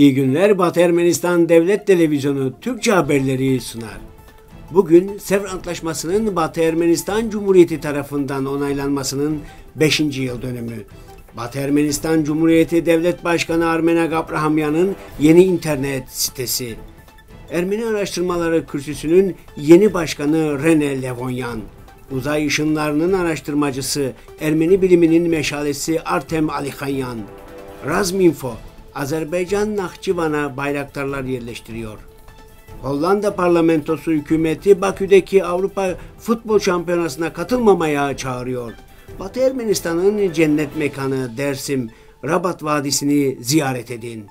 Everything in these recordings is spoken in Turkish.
İyi günler Batı Ermenistan Devlet Televizyonu Türkçe haberleri sunar. Bugün Sevr Antlaşması'nın Batı Ermenistan Cumhuriyeti tarafından onaylanmasının 5. yıl dönümü. Batı Ermenistan Cumhuriyeti Devlet Başkanı Armenak Abrahamyan'ın yeni internet sitesi. Ermeni Araştırmaları Kürsüsü'nün yeni başkanı Rene Levonyan. Uzay ışınlarının araştırmacısı, Ermeni biliminin meşalesi Artem Alikhanyan. Razminfo, Azerbaycan Nahçıvan'a bayraktarlar yerleştiriyor. Hollanda parlamentosu hükümeti Bakü'deki Avrupa Futbol Şampiyonası'na katılmamaya çağırıyor. Batı Ermenistan'ın cennet mekanı Dersim, Rabat Vadisi'ni ziyaret edin.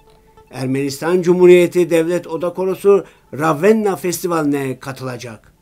Ermenistan Cumhuriyeti Devlet Oda Korosu Ravenna Festivali'ne katılacak.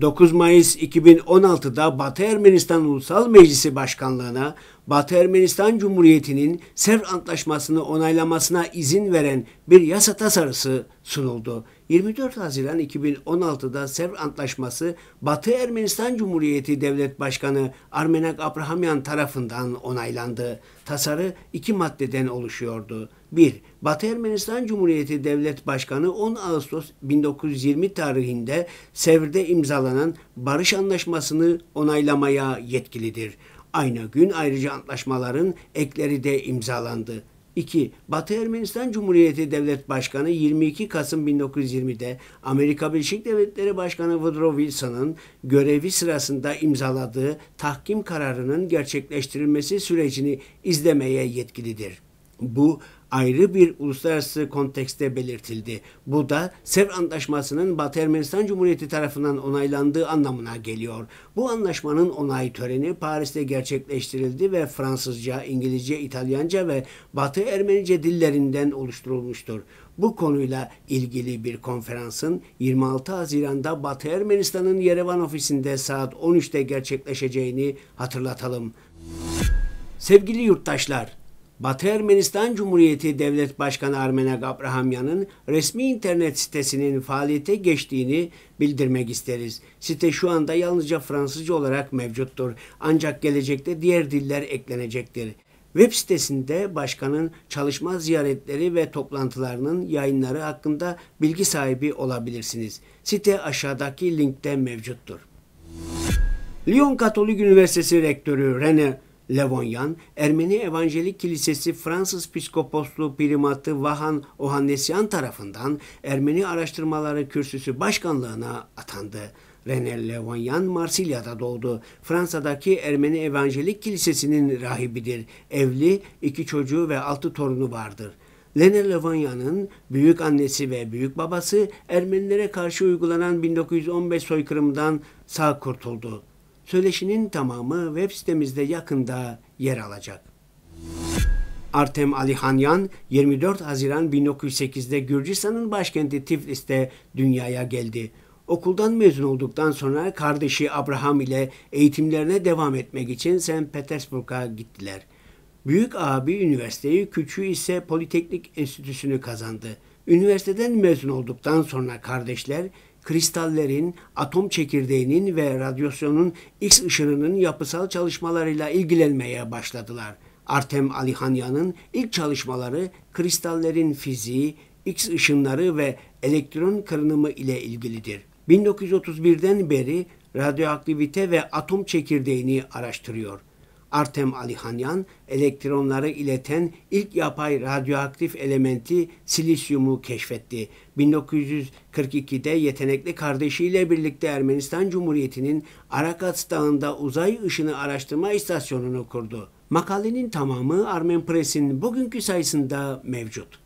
9 Mayıs 2016'da Batı Ermenistan Ulusal Meclisi Başkanlığı'na Batı Ermenistan Cumhuriyeti'nin Sevr Antlaşması'nı onaylamasına izin veren bir yasa tasarısı sunuldu. 24 Haziran 2016'da Sevr Antlaşması Batı Ermenistan Cumhuriyeti Devlet Başkanı Armenak Abrahamyan tarafından onaylandı. Tasarı iki maddeden oluşuyordu. 1. Batı Ermenistan Cumhuriyeti Devlet Başkanı 10 Ağustos 1920 tarihinde Sevr'de imzalanan barış anlaşmasını onaylamaya yetkilidir. Aynı gün ayrıca antlaşmaların ekleri de imzalandı. 2. Batı Ermenistan Cumhuriyeti Devlet Başkanı 22 Kasım 1920'de Amerika Birleşik Devletleri Başkanı Woodrow Wilson'ın görevi sırasında imzaladığı tahkim kararının gerçekleştirilmesi sürecini izlemeye yetkilidir. Bu ayrı bir uluslararası kontekste belirtildi. Bu da Sevr Antlaşması'nın Batı Ermenistan Cumhuriyeti tarafından onaylandığı anlamına geliyor. Bu anlaşmanın onay töreni Paris'te gerçekleştirildi ve Fransızca, İngilizce, İtalyanca ve Batı Ermenice dillerinden oluşturulmuştur. Bu konuyla ilgili bir konferansın 26 Haziran'da Batı Ermenistan'ın Yerevan ofisinde saat 13'te gerçekleşeceğini hatırlatalım. Sevgili yurttaşlar, Batı Ermenistan Cumhuriyeti Devlet Başkanı Armenak Abrahamyan'ın resmi internet sitesinin faaliyete geçtiğini bildirmek isteriz. Site şu anda yalnızca Fransızca olarak mevcuttur. Ancak gelecekte diğer diller eklenecektir. Web sitesinde başkanın çalışma ziyaretleri ve toplantılarının yayınları hakkında bilgi sahibi olabilirsiniz. Site aşağıdaki linkte mevcuttur. Lyon Katolik Üniversitesi Rektörü René Levonyan, Ermeni Evangelik Kilisesi Fransız Piskoposlu Primatı Vahan Ohannesyan tarafından Ermeni Araştırmaları Kürsüsü Başkanlığına atandı. René Levonyan Marsilya'da doğdu. Fransa'daki Ermeni Evangelik Kilisesi'nin rahibidir. Evli, iki çocuğu ve altı torunu vardır. Lene Levonyan'ın büyük annesi ve büyük babası Ermenilere karşı uygulanan 1915 soykırımından sağ kurtuldu. Söyleşinin tamamı web sitemizde yakında yer alacak. Artem Alihanyan 24 Haziran 1908'de Gürcistan'ın başkenti Tiflis'te dünyaya geldi. Okuldan mezun olduktan sonra kardeşi Abraham ile eğitimlerine devam etmek için St. Petersburg'a gittiler. Büyük abi üniversiteyi, küçüğü ise Politeknik Enstitüsü'nü kazandı. Üniversiteden mezun olduktan sonra kardeşler kristallerin, atom çekirdeğinin ve radyasyonun X ışınının yapısal çalışmalarıyla ilgilenmeye başladılar. Artem Alihanyan'ın ilk çalışmaları kristallerin fiziği, X ışınları ve elektron kırınımı ile ilgilidir. 1931'den beri radyoaktivite ve atom çekirdeğini araştırıyor. Artem Alihanyan elektronları ileten ilk yapay radyoaktif elementi silisyumu keşfetti. 1942'de yetenekli kardeşiyle birlikte Ermenistan Cumhuriyeti'nin Arakat Dağı'nda uzay ışını araştırma istasyonunu kurdu. Makalenin tamamı Armen Press'in bugünkü sayısında mevcut.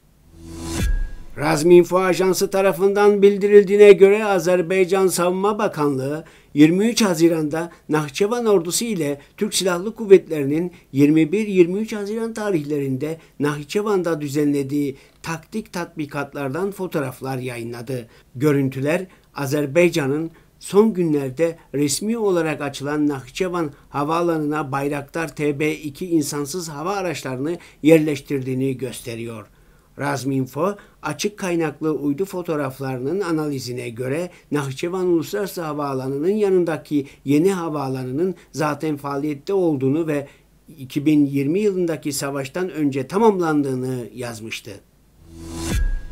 Razminfo Ajansı tarafından bildirildiğine göre Azerbaycan Savunma Bakanlığı 23 Haziran'da Nahçıvan ordusu ile Türk Silahlı Kuvvetleri'nin 21-23 Haziran tarihlerinde Nahçıvan'da düzenlediği taktik tatbikatlardan fotoğraflar yayınladı. Görüntüler Azerbaycan'ın son günlerde resmi olarak açılan Nahçıvan havaalanına Bayraktar TB2 insansız hava araçlarını yerleştirdiğini gösteriyor. Razminfo açık kaynaklı uydu fotoğraflarının analizine göre Nahçıvan Uluslararası Havaalanı'nın yanındaki yeni havaalanının zaten faaliyette olduğunu ve 2020 yılındaki savaştan önce tamamlandığını yazmıştı.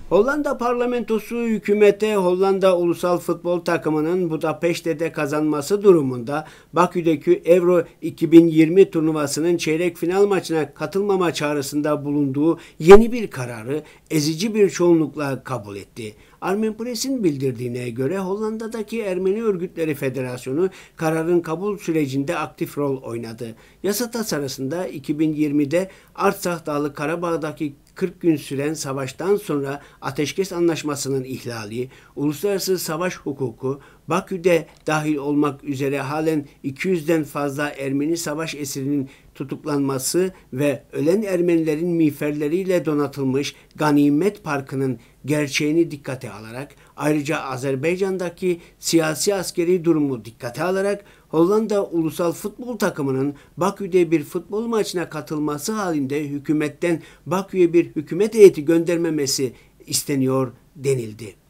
Hollanda parlamentosu hükümete Hollanda ulusal futbol takımının Budapeşte'de kazanması durumunda Bakü'deki Euro 2020 turnuvasının çeyrek final maçına katılmama çağrısında bulunduğu yeni bir kararı ezici bir çoğunlukla kabul etti. Armen Press'in bildirdiğine göre Hollanda'daki Ermeni Örgütleri Federasyonu kararın kabul sürecinde aktif rol oynadı. Yasa tasarısında 2020'de Artsakh Dağlı Karabağ'daki 40 gün süren savaştan sonra ateşkes anlaşmasının ihlali, uluslararası savaş hukuku, Bakü'de dahil olmak üzere halen 200'den fazla Ermeni savaş esirinin tutuklanması ve ölen Ermenilerin miğferleriyle donatılmış Ganimet Parkı'nın gerçeğini dikkate alarak ayrıca Azerbaycan'daki siyasi askeri durumu dikkate alarak Hollanda ulusal futbol takımının Bakü'de bir futbol maçına katılması halinde hükümetten Bakü'ye bir hükümet heyeti göndermemesi isteniyor denildi.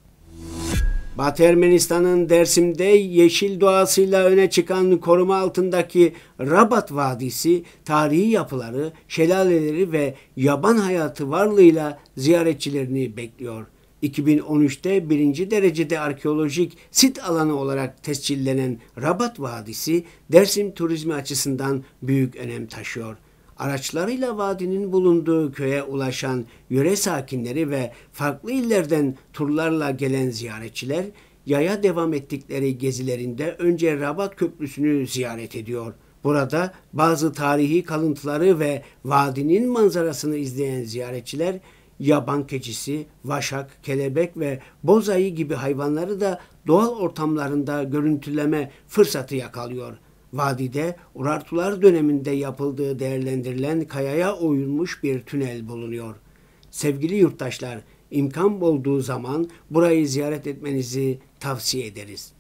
Batı Ermenistan'ın Dersim'de yeşil doğasıyla öne çıkan koruma altındaki Rabat Vadisi, tarihi yapıları, şelaleleri ve yaban hayatı varlığıyla ziyaretçilerini bekliyor. 2013'te birinci derecede arkeolojik sit alanı olarak tescillenen Rabat Vadisi, Dersim turizmi açısından büyük önem taşıyor. Araçlarıyla vadinin bulunduğu köye ulaşan yöre sakinleri ve farklı illerden turlarla gelen ziyaretçiler yaya devam ettikleri gezilerinde önce Rabat Köprüsü'nü ziyaret ediyor. Burada bazı tarihi kalıntıları ve vadinin manzarasını izleyen ziyaretçiler yaban keçisi, vaşak, kelebek ve bozayı gibi hayvanları da doğal ortamlarında görüntüleme fırsatı yakalıyor. Vadide Urartular döneminde yapıldığı değerlendirilen kayaya oyulmuş bir tünel bulunuyor. Sevgili yurttaşlar, imkan olduğu zaman burayı ziyaret etmenizi tavsiye ederiz.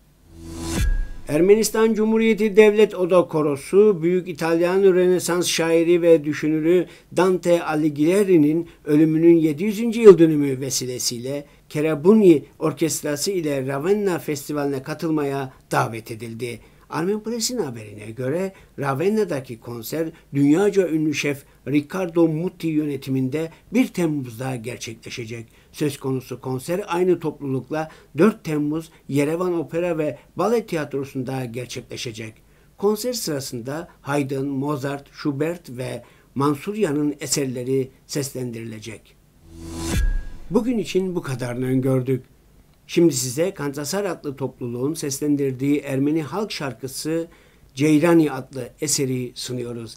Ermenistan Cumhuriyeti Devlet Oda Korosu, Büyük İtalyan Rönesans şairi ve düşünürü Dante Alighieri'nin ölümünün 700. yıl dönümü vesilesiyle Kerabuni Orkestrası ile Ravenna Festivali'ne katılmaya davet edildi. Armen Press'in haberine göre Ravenna'daki konser dünyaca ünlü şef Riccardo Mutti yönetiminde 1 Temmuz'da gerçekleşecek. Söz konusu konser aynı toplulukla 4 Temmuz Yerevan Opera ve Balet Tiyatrosu'nda gerçekleşecek. Konser sırasında Haydn, Mozart, Schubert ve Mansuryan'ın eserleri seslendirilecek. Bugün için bu kadarını öngördük. Şimdi size Kantasar adlı topluluğun seslendirdiği Ermeni halk şarkısı Ceyrani adlı eseri sunuyoruz.